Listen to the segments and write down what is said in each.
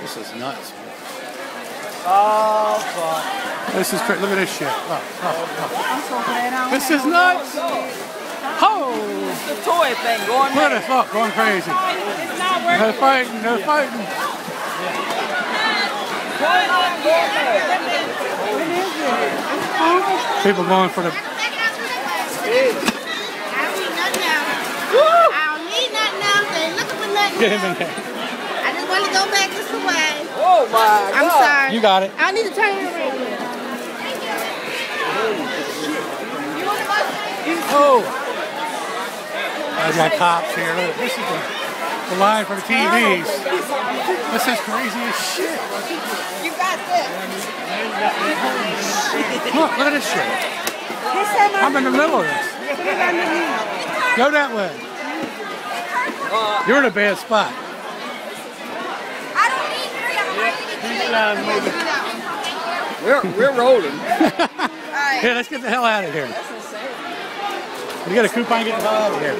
This is nuts. Oh, fuck. This is crazy. Look at this shit. I don't This is nuts. Oh! The toy thing going Look at there. this. Look, going crazy. It's not working. They're fighting. They're fighting. People going for the. I don't need nothing else. I don't need nothing else. They looking for nothing Get him in else. there. I just want to go back this way. Oh my I'm God. sorry. You got it. I need to turn it around. Oh! I got cops here. Look, this is the, the line for the TVs. This is crazy as shit. You got this. Look, look at this shit. I'm in the middle of this. Go that way. You're in a bad spot. I don't need three. I'm We're, we're rolling. Yeah, let's get the hell out of here. We got a coupon, get the hell out of here.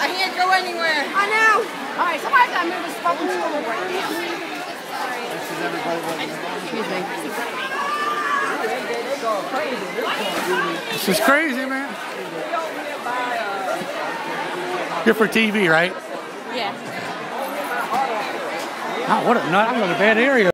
I can't go anywhere. I know. All right, somebody's got to move this fucking tool right now. This is crazy, man. You're for TV, right? Yeah. Oh, what a nut. I'm in a bad area.